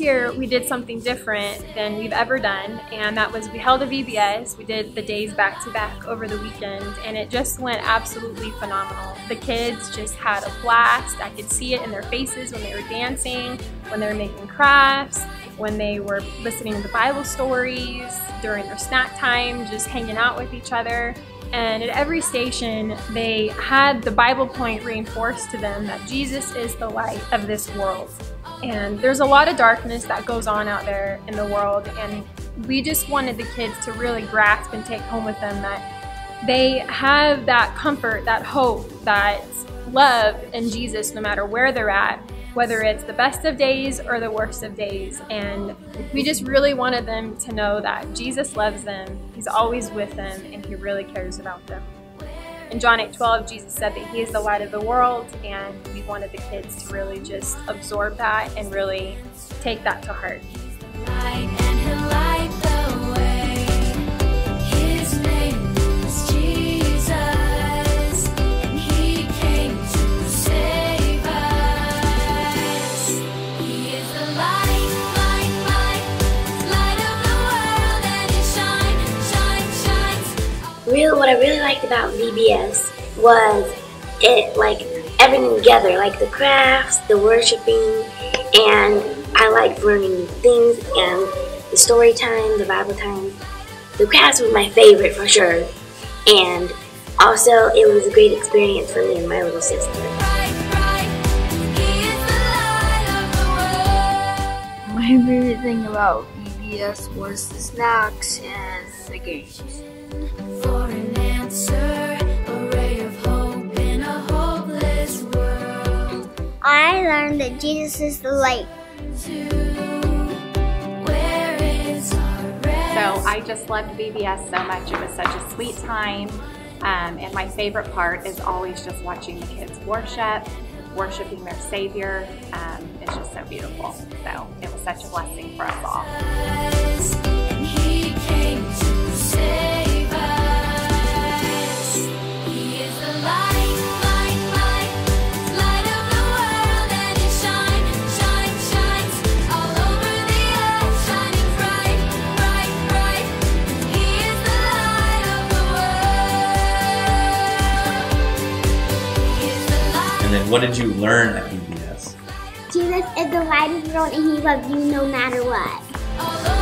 year we did something different than we've ever done, and that was we held a VBS. We did the days back to back over the weekend, and it just went absolutely phenomenal. The kids just had a blast. I could see it in their faces when they were dancing, when they were making crafts, when they were listening to the Bible stories, during their snack time, just hanging out with each other. And at every station, they had the Bible point reinforced to them that Jesus is the light of this world. And there's a lot of darkness that goes on out there in the world, and we just wanted the kids to really grasp and take home with them that they have that comfort, that hope, that love in Jesus no matter where they're at, whether it's the best of days or the worst of days. And we just really wanted them to know that Jesus loves them, He's always with them, and He really cares about them. In John 8 12, Jesus said that He is the light of the world, and we wanted the kids to really just absorb that and really take that to heart. Really, what I really liked about VBS was it like everything together, like the crafts, the worshiping, and I liked learning things and the story time, the Bible time. The crafts was my favorite for sure, and also it was a great experience for me and my little sister. My favorite thing about VBS was the snacks and the games. I learned that Jesus is the light. So I just loved VBS so much. It was such a sweet time. Um, and my favorite part is always just watching the kids worship, worshiping their Savior. Um, it's just so beautiful. So it was such a blessing for us all. And then what did you learn at VBS? Jesus is the light of the world and he loves you no matter what.